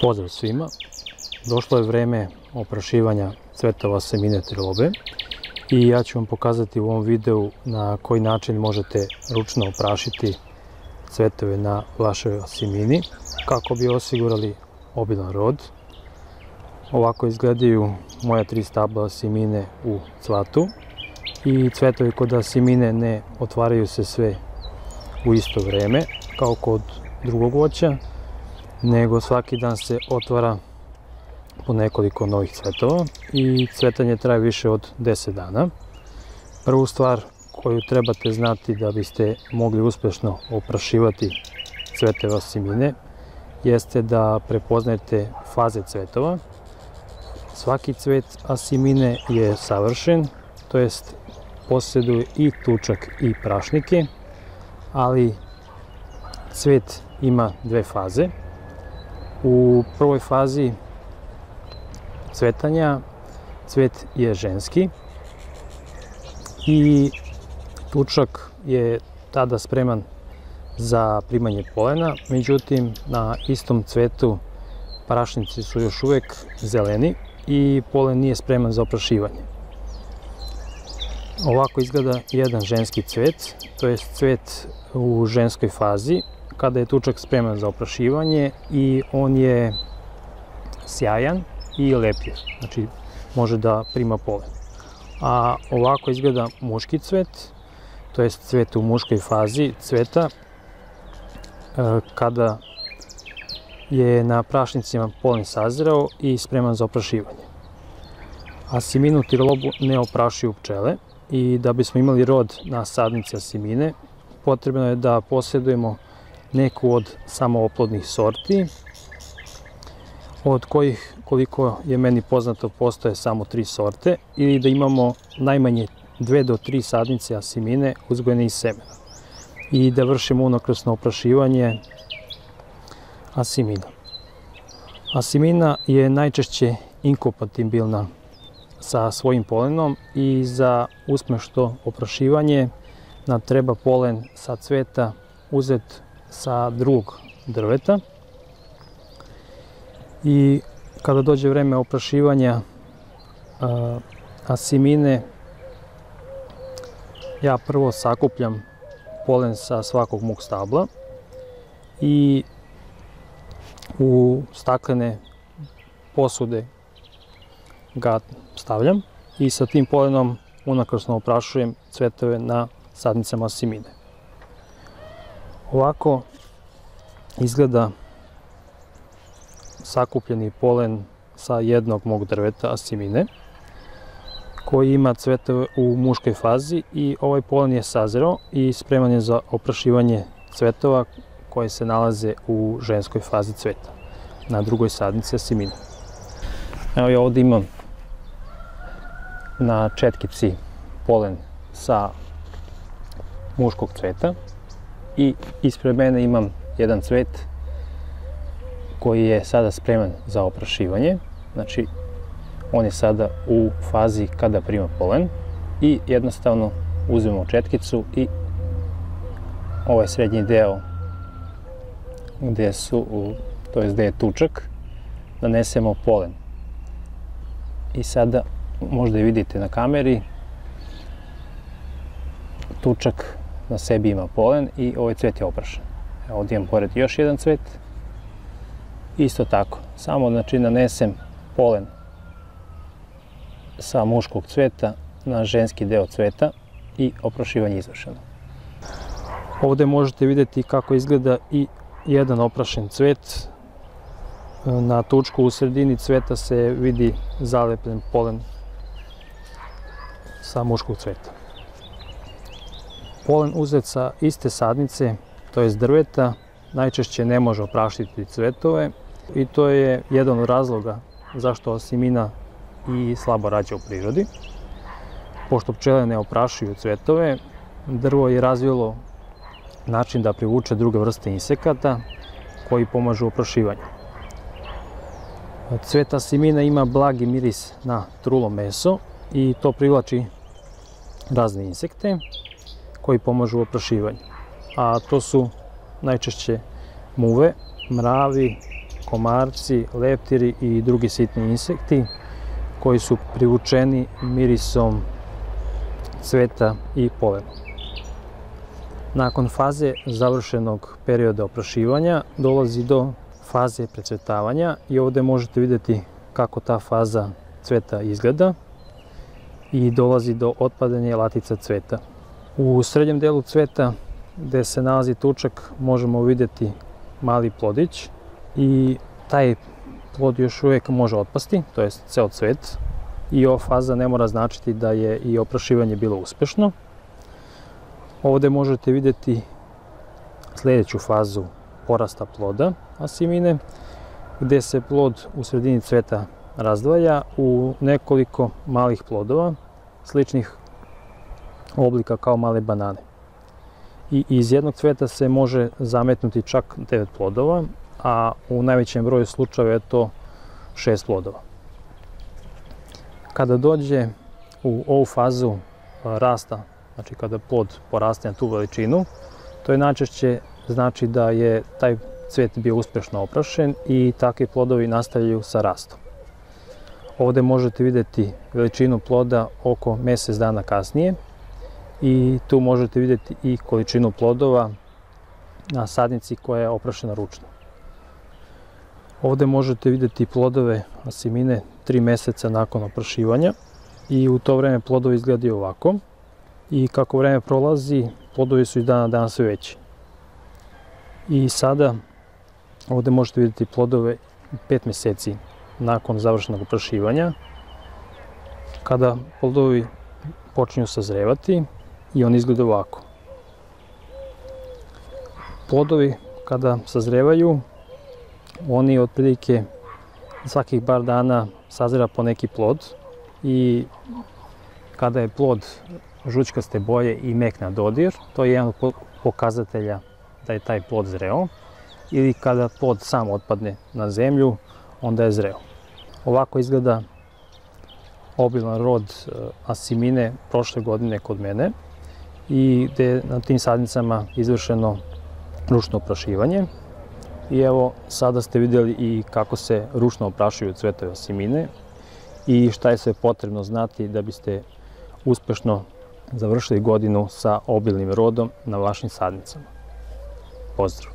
Pozdrav svima! Došlo je vreme oprašivanja cvetova semine trilobe i ja ću vam pokazati u ovom videu na koji način možete ručno oprašiti cvetove na vašoj semini kako bi osigurali obilan rod. Ovako izgledaju moja tri stabla semine u cvatu i cvetovi kod asimine ne otvaraju se sve u isto vreme kao kod drugog voća, nego svaki dan se otvara po nekoliko novih cvetova i cvetanje traje više od 10 dana. Prvu stvar koju trebate znati da biste mogli uspešno oprašivati cveteve asimine jeste da prepoznajete faze cvetova. Svaki cvet asimine je savršen, to jest posjeduje i tučak i prašnike, ali cvet ima dve faze. U prvoj fazi cvetanja cvet je ženski i tučak je tada spreman za primanje polena, međutim na istom cvetu prašnici su još uvek zeleni i polen nije spreman za oprašivanje. Ovako izgleda jedan ženski cvet, to je cvet u ženskoj fazi, kada je tučak spreman za oprašivanje i on je sjajan i lepljiv, znači može da prima polen. A ovako izgleda muški cvet, to je cvet u muškoj fazi cveta, e, kada je na prašnicima polen sazreo i spreman za oprašivanje. Asiminu tirlobu ne oprašuju pčele i da bismo imali rod na sadnici asimine, potrebno je da posjedujemo neku od samooplodnih sorti, od kojih, koliko je meni poznato, postoje samo tri sorte, ili da imamo najmanje dve do tri sadnice asimine uzgojene iz semena i da vršimo unokrasno oprašivanje asimina. Asimina je najčešće inkompatibilna sa svojim polenom i za uspešno oprašivanje nam treba polen sa cveta uzet sa drugog drveta. I kada dođe vreme oprašivanja a, asimine, ja prvo sakupljam polen sa svakog mog stabla i u staklene posude ga stavljam i sa tim polenom unakrasno oprašujem cvetove na sadnicama asimine. Ovako izgleda sakupljeni polen sa jednog mog drveta asimine koji ima cvetove u muškoj fazi i ovaj polen je sazreo i spreman je za oprašivanje cvetova koje se nalaze u ženskoj fazi cveta na drugoj sadnici asimine. Evo ja ovde imam na četkici polen sa muškog cveta i ispred mene imam jedan cvet koji je sada spreman za oprašivanje. Znači, on je sada u fazi kada prima polen i jednostavno uzmemo četkicu i ovaj srednji deo gde su, to je gde je tučak, nanesemo polen. I sada možda i vidite na kameri, tučak na sebi ima polen i ovaj cvet je oprašan. Evo ovdje imam pored još jedan cvet. Isto tako, samo znači nanesem polen sa muškog cveta na ženski deo cveta i oprašivanje izvršeno. Ovde možete videti kako izgleda i jedan oprašen cvet. Na tučku u sredini cveta se vidi zalepljen polen sa muškog cveta polen uzet sa iste sadnice, to je drveta, najčešće ne može oprašiti cvetove i to je jedan od razloga zašto osimina i slabo rađa u prirodi. Pošto pčele ne oprašuju cvetove, drvo je razvilo način da privuče druge vrste insekata koji pomažu oprašivanju. Cvet asimina ima blagi miris na trulo meso i to privlači razne insekte koji pomažu u oprašivanju. A to su najčešće muve, mravi, komarci, leptiri i drugi sitni insekti koji su privučeni mirisom cveta i polena. Nakon faze završenog perioda oprašivanja dolazi do faze precvetavanja i ovde možete videti kako ta faza cveta izgleda i dolazi do otpadanja latica cveta. U srednjem delu cveta gde se nalazi tučak možemo videti mali plodić i taj plod još uvijek može otpasti, to je ceo cvet i ova faza ne mora značiti da je i oprašivanje bilo uspešno. Ovde možete videti sledeću fazu porasta ploda asimine, gde se plod u sredini cveta razdvaja u nekoliko malih plodova, sličnih oblika kao male banane. I iz jednog cveta se može zametnuti čak 9 plodova, a u najvećem broju slučajeva je to 6 plodova. Kada dođe u ovu fazu rasta, znači kada plod poraste na tu veličinu, to je najčešće znači da je taj cvet bio uspešno oprašen i takvi plodovi nastavljaju sa rastom. Ovde možete videti veličinu ploda oko mesec dana kasnije i tu možete videti i količinu plodova na sadnici koja je oprašena ručno. Ovde možete videti plodove asimine 3 meseca nakon oprašivanja i u to vreme plodovi izgledaju ovako i kako vreme prolazi plodovi su iz dana dana sve veći. I sada ovde možete videti plodove 5 meseci nakon završenog oprašivanja kada plodovi počinju sazrevati i on izgleda ovako. Plodovi kada sazrevaju oni otprilike svakih bar dana sazira po neki plod i kada je plod žućkaste boje i mek na dodir, to je jedan od pokazatelja da je taj plod zreo ili kada plod sam otpadne na zemlju, onda je zreo. Ovako izgleda obilan rod e, asimine prošle godine kod mene i gde je na tim sadnicama izvršeno ručno oprašivanje. I evo, sada ste videli i kako se ručno oprašuju cvetove asimine i šta je sve potrebno znati da biste uspešno završili godinu sa obilnim rodom na vašim sadnicama. Pozdrav!